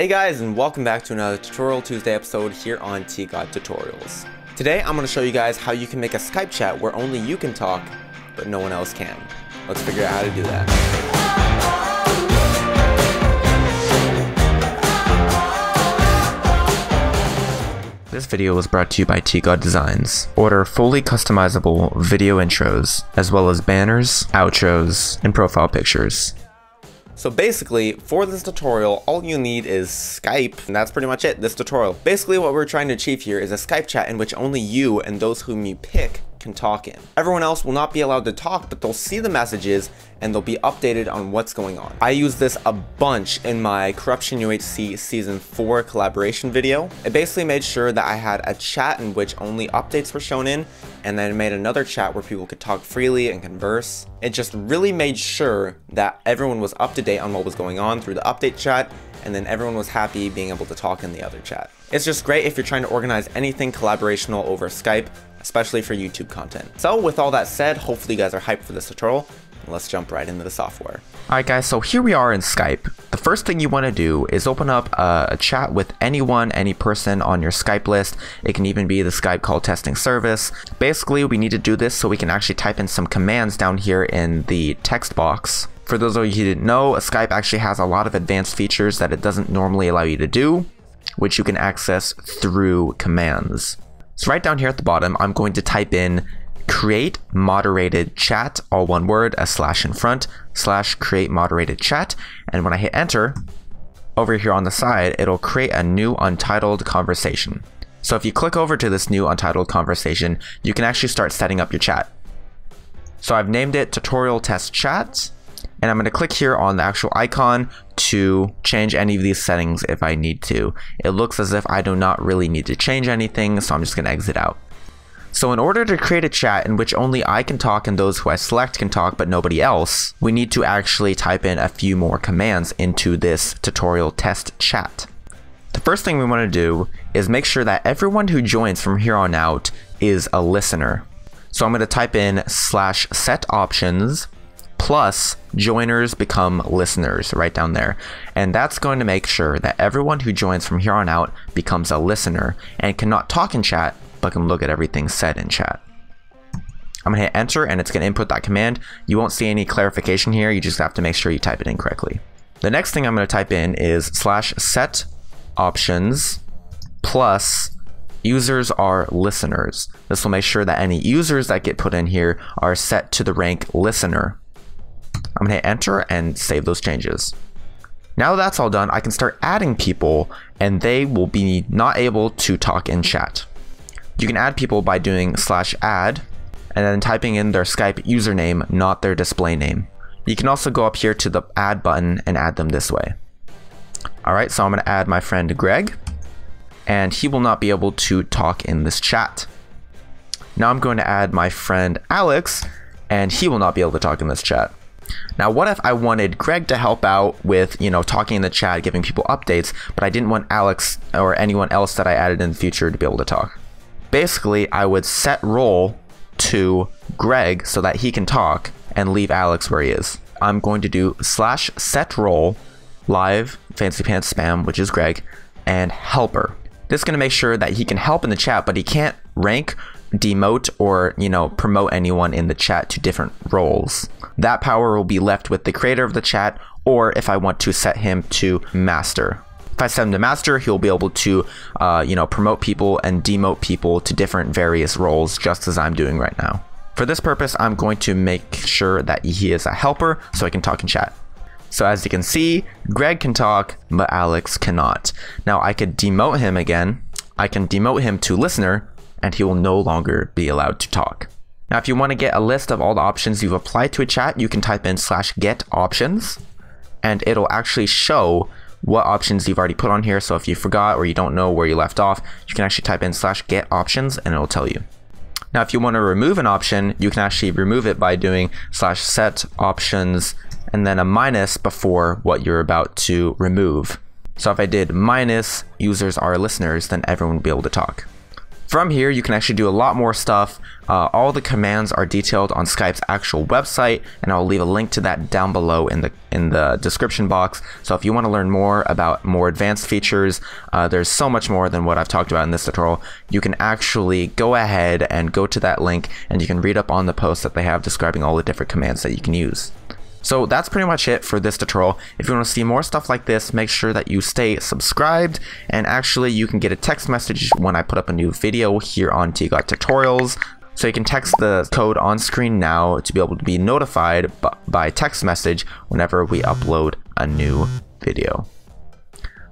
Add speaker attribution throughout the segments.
Speaker 1: Hey guys and welcome back to another Tutorial Tuesday episode here on TGOD Tutorials. Today I'm going to show you guys how you can make a Skype chat where only you can talk, but no one else can. Let's figure out how to do that. This video was brought to you by TGOD Designs. Order fully customizable video intros, as well as banners, outros, and profile pictures. So basically, for this tutorial, all you need is Skype, and that's pretty much it, this tutorial. Basically, what we're trying to achieve here is a Skype chat in which only you and those whom you pick can talk in. Everyone else will not be allowed to talk, but they'll see the messages and they'll be updated on what's going on. I use this a bunch in my Corruption UHC Season 4 collaboration video. It basically made sure that I had a chat in which only updates were shown in, and then made another chat where people could talk freely and converse. It just really made sure that everyone was up to date on what was going on through the update chat, and then everyone was happy being able to talk in the other chat. It's just great if you're trying to organize anything collaborational over Skype, especially for YouTube content. So with all that said, hopefully you guys are hyped for this tutorial. Let's jump right into the software. Alright guys, so here we are in Skype. The first thing you want to do is open up a, a, chat with anyone, any person on your Skype list. It can even be the Skype call testing service. Basically, we need to do this so we can actually type in some commands down here in the text box. For those of you who didn't know, Skype actually has a lot of advanced features that it doesn't normally allow you to do, which you can access through commands. So right down here at the bottom, I'm going to type in create moderated chat, all one word, a slash in front, slash create moderated chat. And when I hit enter, over here on the side, it'll create a new untitled conversation. So if you click over to this new untitled conversation, you can actually start setting up your chat. So I've named it tutorial test chat and I'm going to click here on the actual icon to change any of these settings if I need to. It looks as if I do not really need to change anything, so I'm just going to exit out. So in order to create a chat in which only I can talk and those who I select can talk but nobody else, we need to actually type in a few more commands into this tutorial test chat. The first thing we want to do is make sure that everyone who joins from here on out is a listener. So I'm going to type in slash set options plus joiners become listeners right down there. And that's going to make sure that everyone who joins from here on out becomes a listener and cannot talk in chat, but can look at everything said in chat. I'm gonna hit enter and it's gonna input that command. You won't see any clarification here. You just have to make sure you type it in correctly. The next thing I'm gonna type in is slash set options plus users are listeners. This will make sure that any users that get put in here are set to the rank listener. I'm gonna hit enter and save those changes. Now that's all done, I can start adding people and they will be not able to talk in chat. You can add people by doing slash add and then typing in their Skype username, not their display name. You can also go up here to the add button and add them this way. Alright, so I'm gonna add my friend Greg and he will not be able to talk in this chat. Now I'm going to add my friend Alex and he will not be able to talk in this chat. Now, what if I wanted Greg to help out with, you know, talking in the chat, giving people updates, but I didn't want Alex or anyone else that I added in the future to be able to talk? Basically, I would set role to Greg so that he can talk and leave Alex where he is. I'm going to do slash set role live fancy pants spam, which is Greg, and helper. This is going to make sure that he can help in the chat, but he can't rank demote or, you know, promote anyone in the chat to different roles. That power will be left with the creator of the chat, or if I want to set him to master. If I set him to master, he'll be able to, uh, you know, promote people and demote people to different various roles, just as I'm doing right now. For this purpose, I'm going to make sure that he is a helper so I can talk in chat. So as you can see, Greg can talk, but Alex cannot. Now I could demote him again. I can demote him to listener, and he will no longer be allowed to talk. Now, if you want to get a list of all the options you've applied to a chat, you can type in slash get options and it'll actually show what options you've already put on here. So if you forgot or you don't know where you left off, you can actually type in slash get options and it'll tell you. Now, if you want to remove an option, you can actually remove it by doing slash set options and then a minus before what you're about to remove. So if I did minus users are listeners, then everyone would be able to talk. From here, you can actually do a lot more stuff. Uh, all the commands are detailed on Skype's actual website, and I'll leave a link to that down below in the in the description box. So if you want to learn more about more advanced features, uh, there's so much more than what I've talked about in this tutorial. You can actually go ahead and go to that link, and you can read up on the post that they have describing all the different commands that you can use. So that's pretty much it for this tutorial. If you want to see more stuff like this, make sure that you stay subscribed and actually you can get a text message when I put up a new video here on TGOD Tutorials. So you can text the code on screen now to be able to be notified by text message whenever we upload a new video.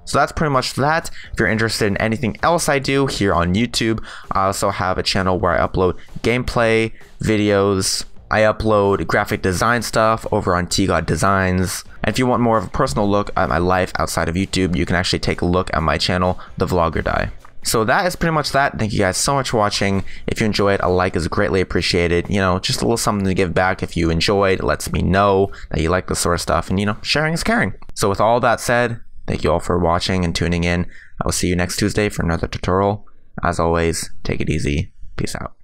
Speaker 1: So that's pretty much that. If you're interested in anything else I do here on YouTube, I also have a channel where I upload gameplay, videos, I upload graphic design stuff over on TGOD Designs. And if you want more of a personal look at my life outside of YouTube, you can actually take a look at my channel, The Vlogger Die. So that is pretty much that. Thank you guys so much for watching. If you enjoyed, a like is greatly appreciated. You know, just a little something to give back if you enjoyed. It lets me know that you like this sort of stuff. And, you know, sharing is caring. So with all that said, thank you all for watching and tuning in. I will see you next Tuesday for another tutorial. As always, take it easy. Peace out.